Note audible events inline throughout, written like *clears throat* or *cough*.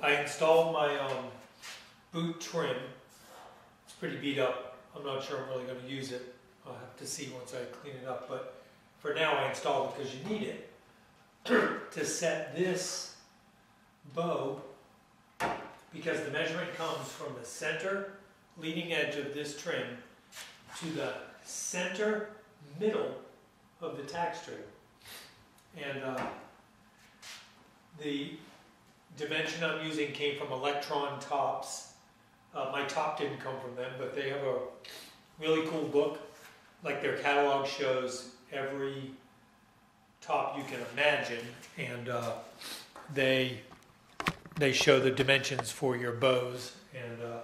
I installed my um, boot trim. It's pretty beat up. I'm not sure I'm really going to use it. I'll have to see once I clean it up. But for now, I installed it because you need it *clears throat* to set this bow because the measurement comes from the center leading edge of this trim to the center middle of the tack string. And uh, the dimension I'm using came from Electron Tops. Uh, my top didn't come from them, but they have a really cool book. Like their catalog shows every top you can imagine, and uh, they they show the dimensions for your bows, and uh,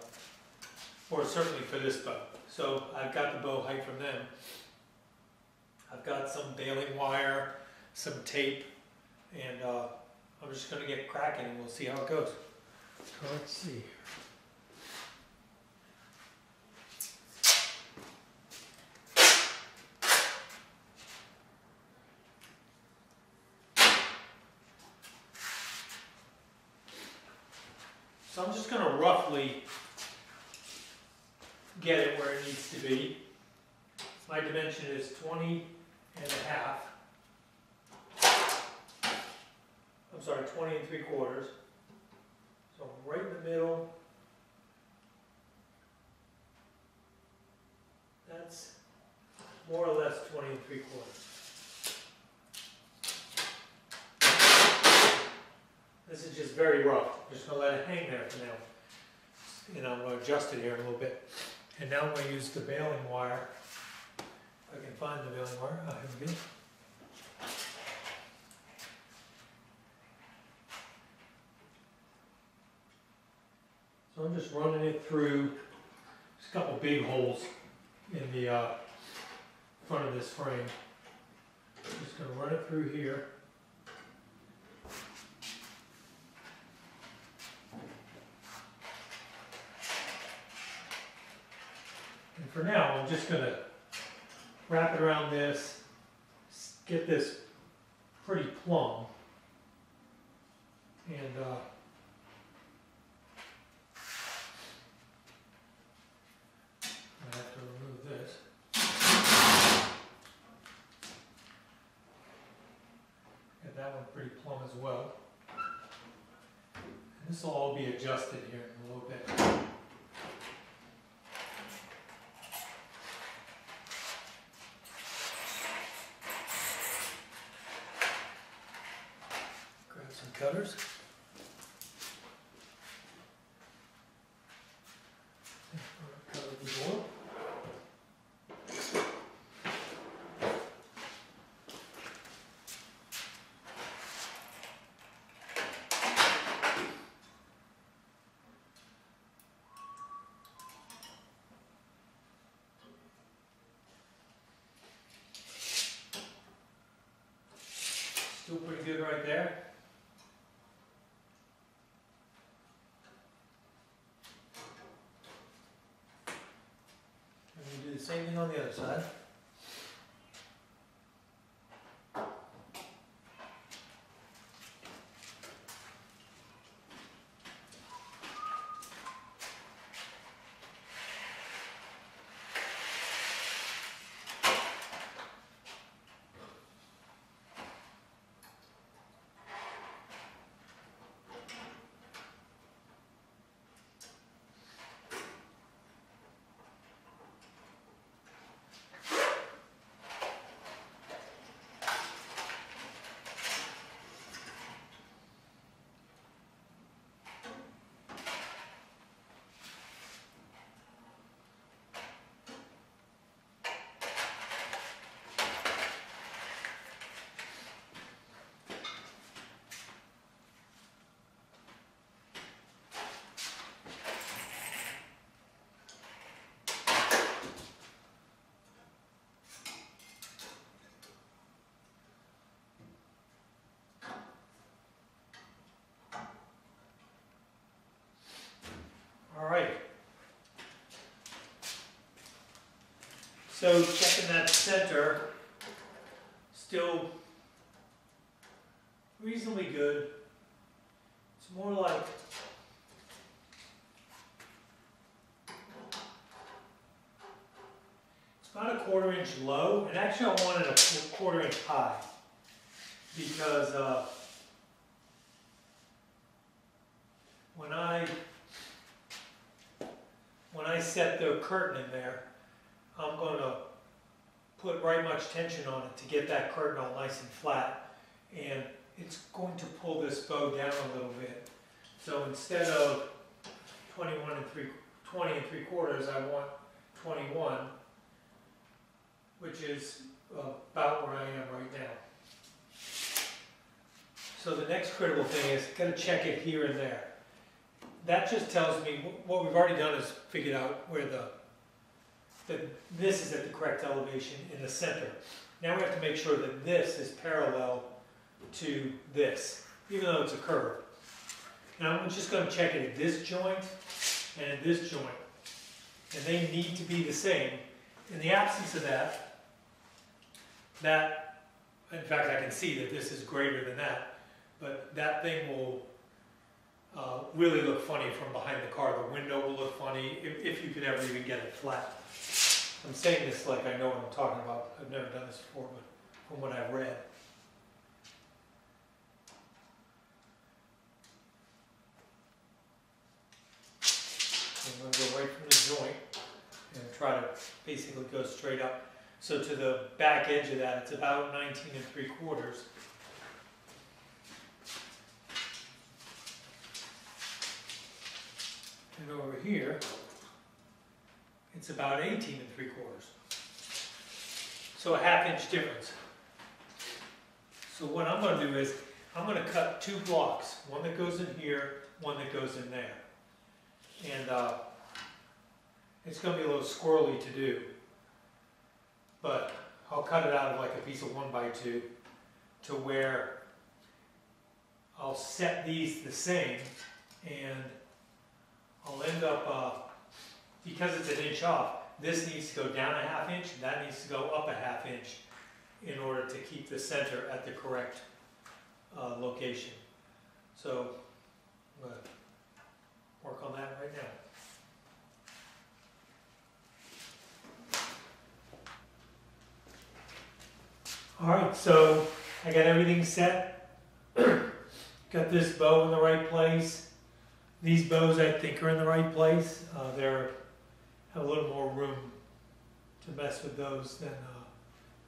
or certainly for this bow. So I've got the bow height from them. I've got some baling wire, some tape, and uh, I'm just going to get cracking and we'll see how it goes. So let's see. So I'm just going to roughly get it where it needs to be. My dimension is 20 and a half. I'm sorry, 20 and three quarters. So right in the middle. That's more or less 20 and three quarters. This is just very rough. I'm just going to let it hang there for now. And I'm going to adjust it here a little bit. And now I'm going to use the baling wire. If I can find the baling wire, I have it. I'm just running it through, there's a couple big holes in the uh, front of this frame. Just gonna run it through here. And for now, I'm just gonna wrap it around this, get this pretty plumb. And uh, I have to remove this. Get that one pretty plumb as well. And this will all be adjusted here in a little bit. Grab some cutters. Cover the door. Still pretty good right there. And we do the same thing on the other side. So checking that center, still reasonably good. It's more like it's about a quarter inch low, and actually I wanted a quarter inch high because uh, when I when I set the curtain in there, I'm gonna put right much tension on it to get that curtain all nice and flat. And it's going to pull this bow down a little bit. So instead of twenty-one and three, twenty and three quarters, I want twenty-one, which is about where I am right now. So the next critical thing is, gotta check it here and there. That just tells me, what we've already done is figured out where the, that this is at the correct elevation in the center. Now we have to make sure that this is parallel to this, even though it's a curve. And I'm just gonna check it at this joint and at this joint. And they need to be the same. In the absence of that, that, in fact, I can see that this is greater than that, but that thing will uh, really look funny from behind the car. The window will look funny, if, if you could ever even get it flat. I'm saying this like I know what I'm talking about. I've never done this before, but from what I've read. I'm gonna go right from the joint and try to basically go straight up. So to the back edge of that, it's about 19 and three quarters. And over here, it's about 18 and three quarters. So a half inch difference. So what I'm gonna do is, I'm gonna cut two blocks, one that goes in here, one that goes in there. And, uh, it's gonna be a little squirrely to do. But I'll cut it out of like a piece of one by two to where I'll set these the same and I'll end up, uh, because it's an inch off, this needs to go down a half inch, and that needs to go up a half inch in order to keep the center at the correct, uh, location. So, I'm gonna work on that right now. Alright, so I got everything set. *clears throat* got this bow in the right place. These bows I think are in the right place. Uh, they're have a little more room to mess with those than uh,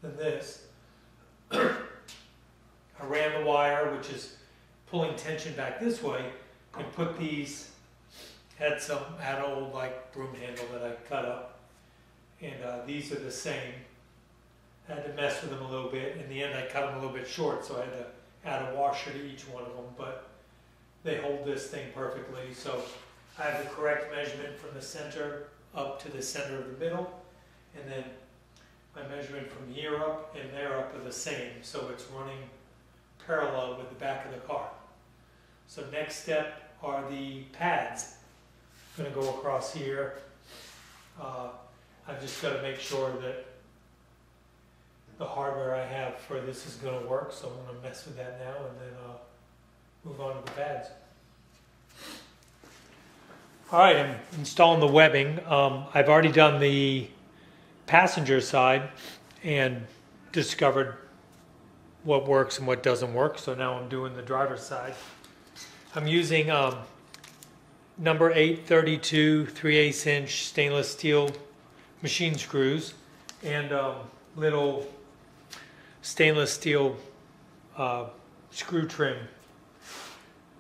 than this. *clears throat* I ran the wire, which is pulling tension back this way, and put these. Had some had an old like broom handle that I cut up, and uh, these are the same. I Had to mess with them a little bit. In the end, I cut them a little bit short, so I had to add a washer to each one of them. But they hold this thing perfectly. So I have the correct measurement from the center up to the center of the middle, and then my measurement from here up and there up are the same. So it's running parallel with the back of the car. So next step are the pads. I'm going to go across here. Uh, I've just got to make sure that the hardware I have for this is going to work. So I'm going to mess with that now and then uh, move on to the pads. All right, I'm installing the webbing. Um, I've already done the passenger side and discovered what works and what doesn't work. So now I'm doing the driver's side. I'm using um, number 832 3 8 inch stainless steel machine screws and um, little stainless steel uh, screw trim,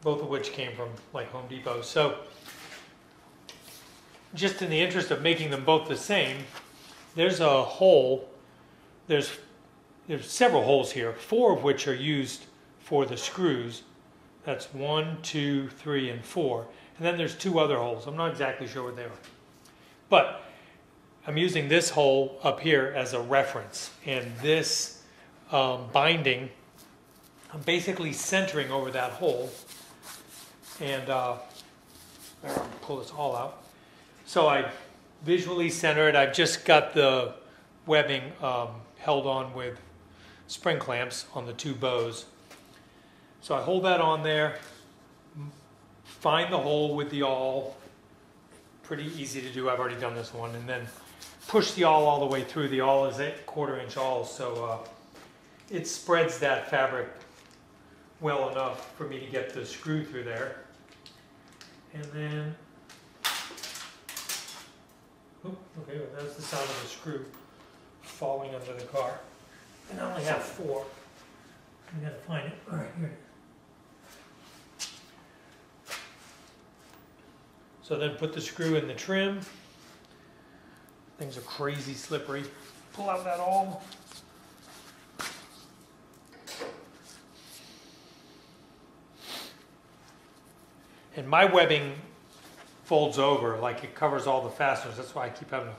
both of which came from like Home Depot. So just in the interest of making them both the same, there's a hole. There's there's several holes here, four of which are used for the screws. That's one, two, three, and four. And then there's two other holes. I'm not exactly sure what they are. But I'm using this hole up here as a reference. And this um, binding, I'm basically centering over that hole. And uh, pull this all out. So I visually center it. I've just got the webbing um, held on with spring clamps on the two bows. So I hold that on there, find the hole with the awl, pretty easy to do, I've already done this one, and then push the awl all the way through. The awl is a quarter inch awl, so uh, it spreads that fabric well enough for me to get the screw through there. And then, okay, well, that's the sound of the screw falling under the car. And I only have four. I gotta find it. All right, here. So then put the screw in the trim. Things are crazy slippery. Pull out that awl. And my webbing folds over, like it covers all the fasteners. That's why I keep having to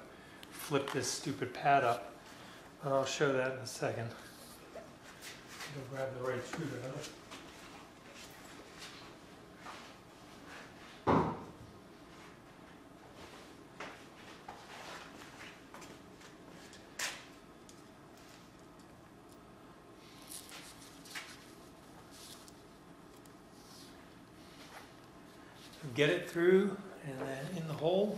flip this stupid pad up. But I'll show that in a second. Go grab the right screwdriver. Get it through and then in the hole.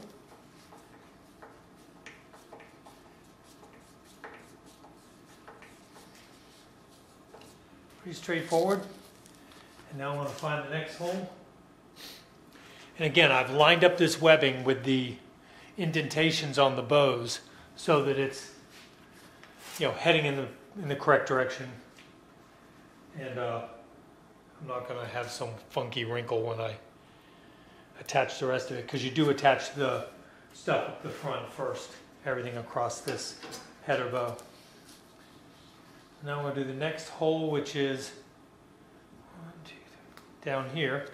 Pretty straightforward. And now I want to find the next hole. And again, I've lined up this webbing with the indentations on the bows so that it's, you know, heading in the, in the correct direction. And uh, I'm not going to have some funky wrinkle when I attach the rest of it, because you do attach the stuff up the front first, everything across this header bow. Now I'm going to do the next hole, which is one, two, three, down here.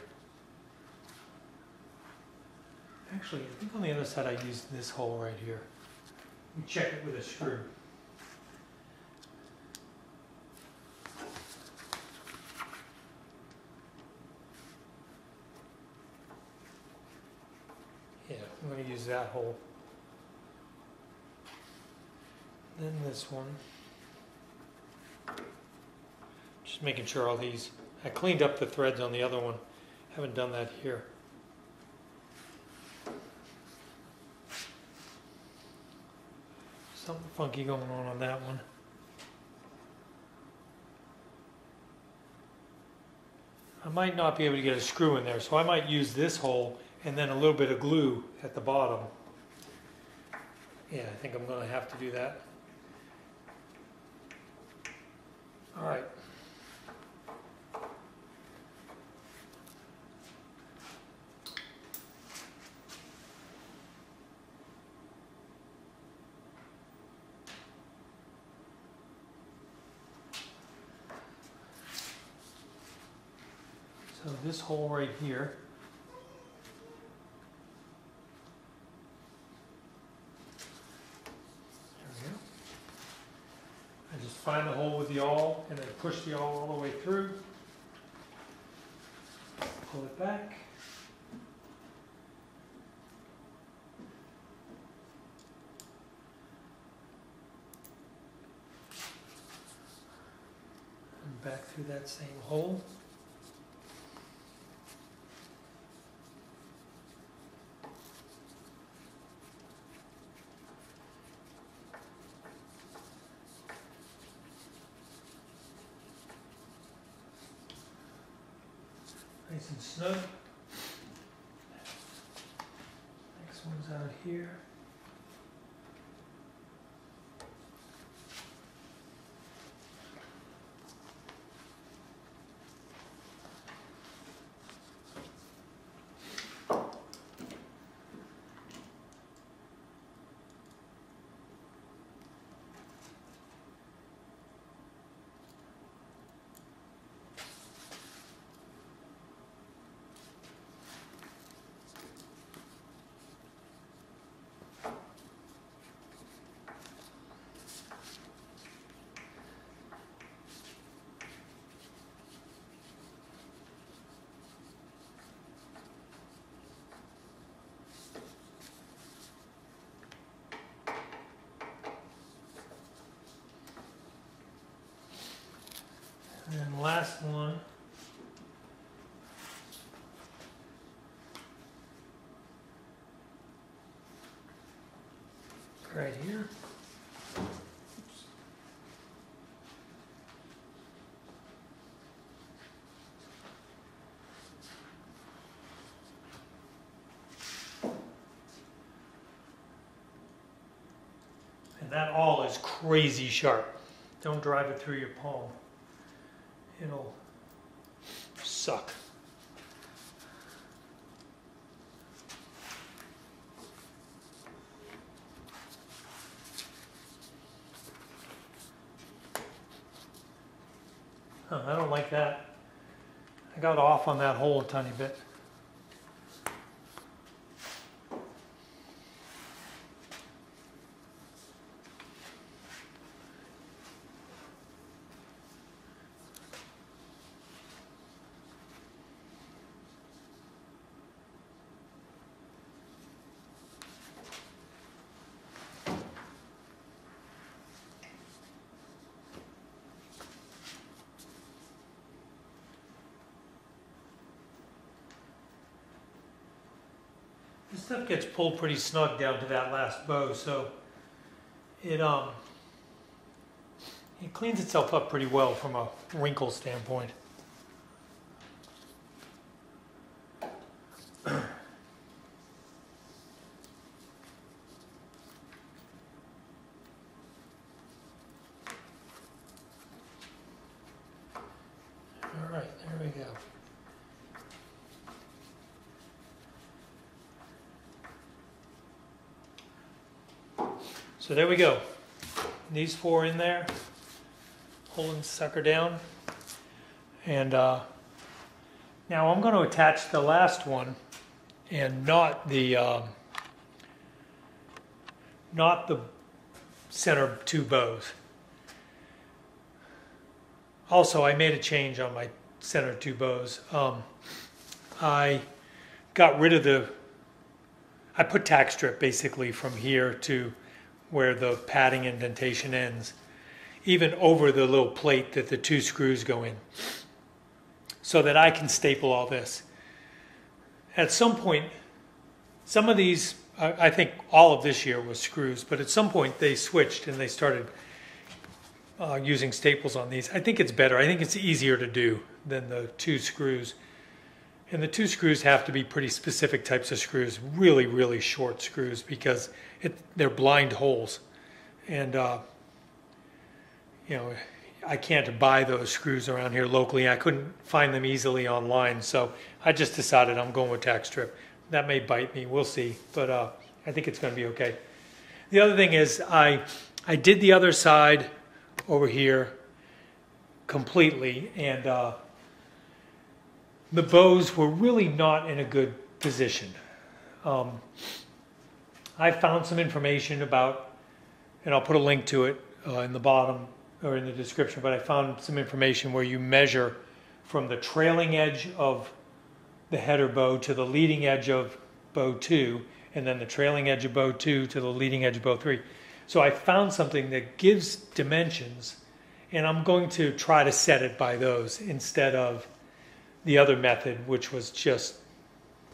Actually, I think on the other side I used this hole right here. Check it with a screw. Yeah, I'm going use that hole. Then this one. Just making sure all these, I cleaned up the threads on the other one. Haven't done that here. Something funky going on on that one. I might not be able to get a screw in there, so I might use this hole and then a little bit of glue at the bottom. Yeah, I think I'm going to have to do that. All right. So this hole right here. There we go. I just find the hole with the awl and then push the awl all the way through. Pull it back. And back through that same hole. Nice and snug. Out here. And then last one. right here. And that awl is crazy sharp. Don't drive it through your palm. It'll suck. Huh, I don't like that. I got off on that hole a tiny bit. This stuff gets pulled pretty snug down to that last bow, so it um it cleans itself up pretty well from a wrinkle standpoint. All right, there we go. There we go. These four in there, pulling the sucker down. And uh, now I'm going to attach the last one and not the um, not the center two bows. Also, I made a change on my center two bows. Um, I got rid of the I put tack strip basically from here to where the padding indentation ends, even over the little plate that the two screws go in, so that I can staple all this. At some point, some of these, I think all of this year was screws, but at some point they switched and they started uh, using staples on these. I think it's better. I think it's easier to do than the two screws. And the two screws have to be pretty specific types of screws, really, really short screws, because it, they're blind holes. And, uh, you know, I can't buy those screws around here locally. I couldn't find them easily online. So I just decided I'm going with tack strip. That may bite me. We'll see. But uh, I think it's going to be okay. The other thing is I, I did the other side over here completely. And uh, the bows were really not in a good position. Um, I found some information about, and I'll put a link to it uh, in the bottom or in the description, but I found some information where you measure from the trailing edge of the header bow to the leading edge of bow two, and then the trailing edge of bow two to the leading edge of bow three. So I found something that gives dimensions, and I'm going to try to set it by those instead of the other method, which was just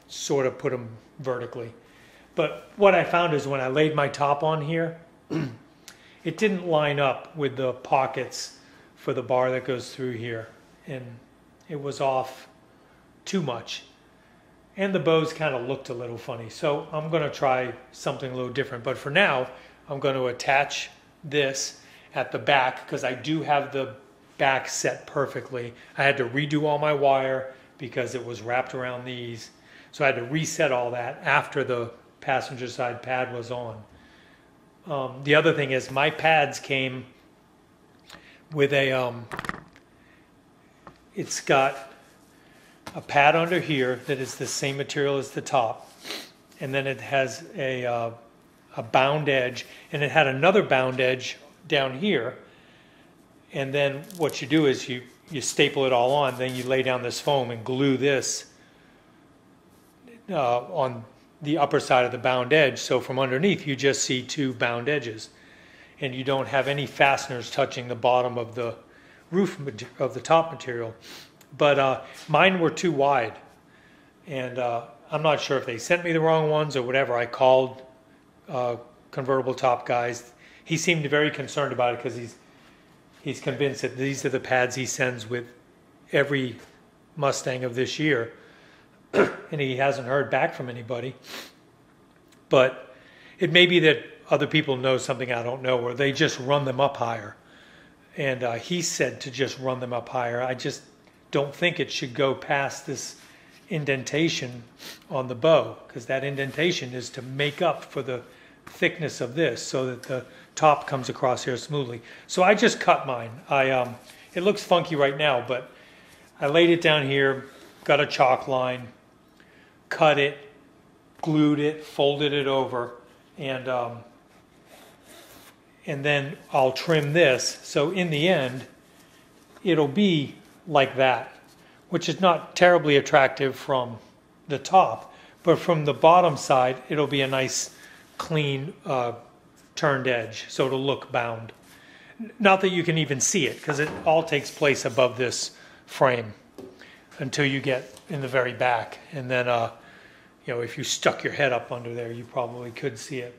sort of put them vertically. But what I found is when I laid my top on here, *clears throat* it didn't line up with the pockets for the bar that goes through here. And it was off too much. And the bows kind of looked a little funny. So I'm going to try something a little different. But for now, I'm going to attach this at the back because I do have the back set perfectly. I had to redo all my wire because it was wrapped around these. So I had to reset all that after the passenger side pad was on. Um, the other thing is my pads came with a, um, it's got a pad under here that is the same material as the top. And then it has a, uh, a bound edge and it had another bound edge down here. And then what you do is you, you staple it all on, then you lay down this foam and glue this uh, on the upper side of the bound edge. So from underneath, you just see two bound edges. And you don't have any fasteners touching the bottom of the roof of the top material. But uh, mine were too wide. And uh, I'm not sure if they sent me the wrong ones or whatever. I called uh, convertible top guys. He seemed very concerned about it because he's he's convinced that these are the pads he sends with every Mustang of this year, *clears throat* and he hasn't heard back from anybody. But it may be that other people know something I don't know, or they just run them up higher. And uh, he said to just run them up higher. I just don't think it should go past this indentation on the bow, because that indentation is to make up for the thickness of this, so that the top comes across here smoothly. So I just cut mine. I um, it looks funky right now, but I laid it down here, got a chalk line, cut it, glued it, folded it over, and um, and then I'll trim this. So in the end, it'll be like that, which is not terribly attractive from the top, but from the bottom side, it'll be a nice, clean, uh, turned edge, so it'll look bound. Not that you can even see it, because it all takes place above this frame until you get in the very back, and then uh, you know if you stuck your head up under there, you probably could see it.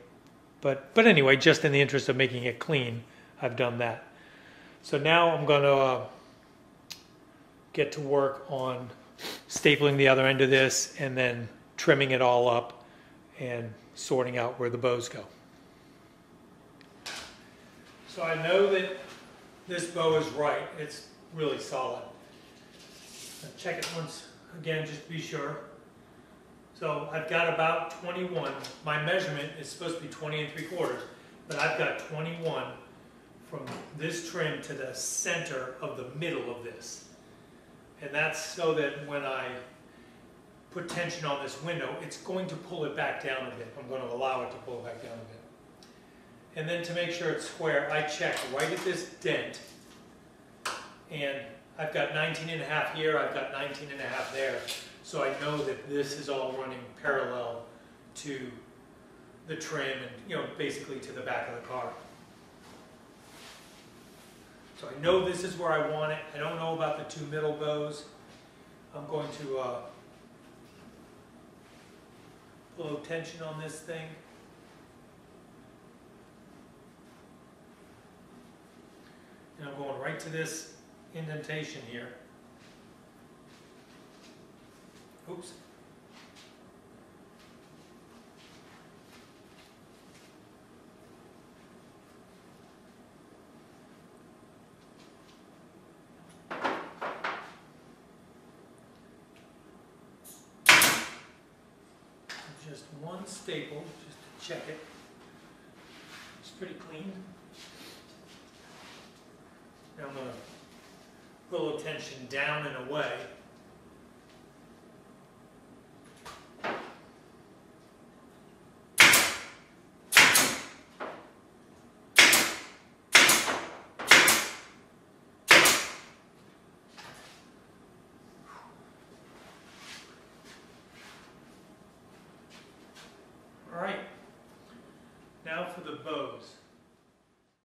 But but anyway, just in the interest of making it clean, I've done that. So now I'm going to uh, get to work on stapling the other end of this and then trimming it all up and sorting out where the bows go. So I know that this bow is right. It's really solid. I'll check it once again just to be sure. So I've got about 21. My measurement is supposed to be 20 and 3 quarters, but I've got 21 from this trim to the center of the middle of this. And that's so that when I put tension on this window, it's going to pull it back down a bit. I'm going to allow it to pull back down a bit. And then to make sure it's square, I check right at this dent. And I've got 19 and a half here, I've got 19 and a half there. So I know that this is all running parallel to the trim and, you know, basically to the back of the car. So I know this is where I want it. I don't know about the two middle bows. I'm going to uh, little tension on this thing. And I'm going right to this indentation here. Oops. Just one staple, just to check it. It's pretty clean. Now I'm going to put a little tension down and away. All right. Now for the bows.